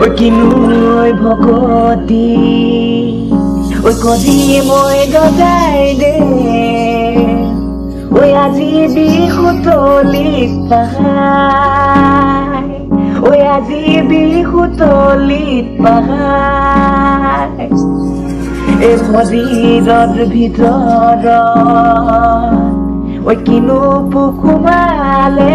ঐ কিনুই ভকতি ঐ কদি মই গজাই দে। ঐ আজি বিহুতলিত পাহাই ঐ আজি বিহুতলিত পাহাই। এই মজিদৰ ভিতৰত ঐ কিনো পুখুমালে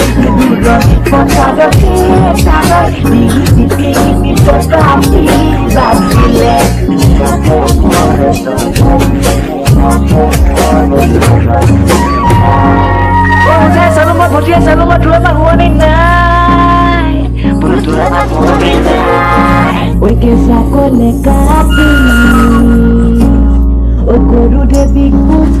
Koru de bikusa Eu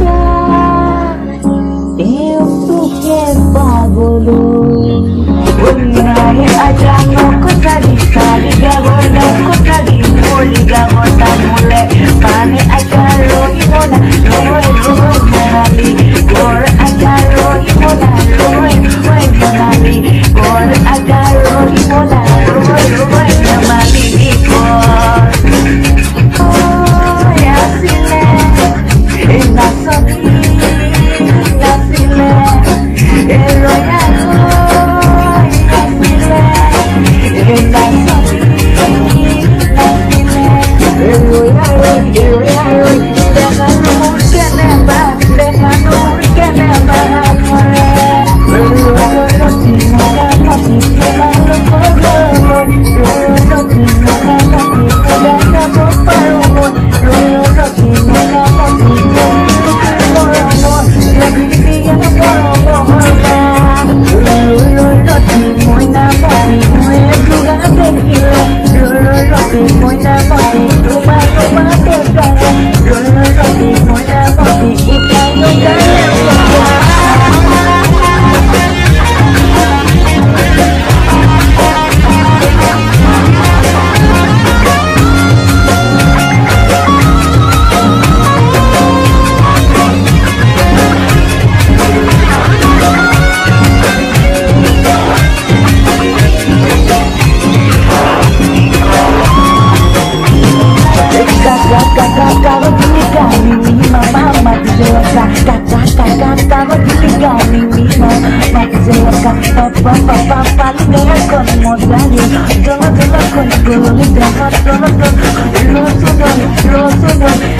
magbibiganin mo Nagsaya ka, papapapapaligayan ko mo Dahil dala-dala ko, nagulit lahat Dala-dala, rosodan, rosodan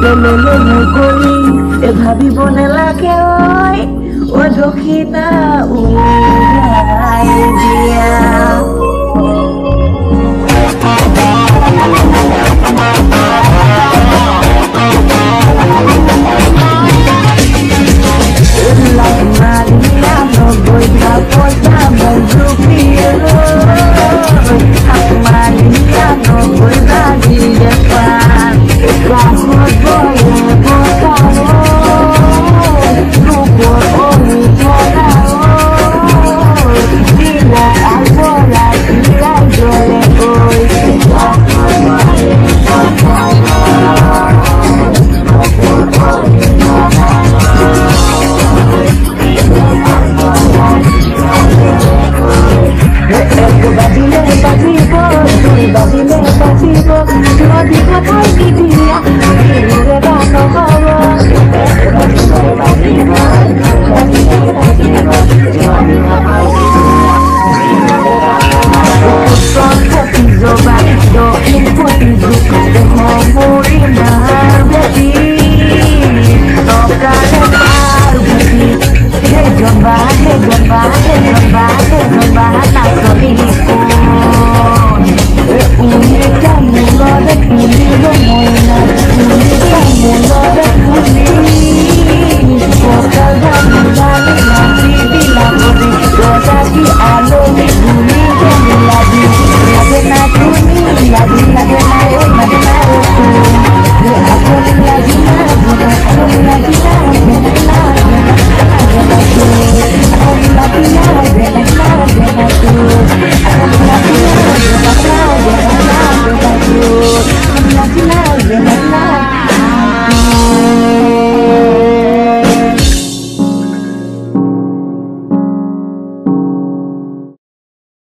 মোৰ কৰি এ ভাবিব নালাগে ঐ ও দক্ষিণা উলিয়াই দিয়া Dali, dali, dali.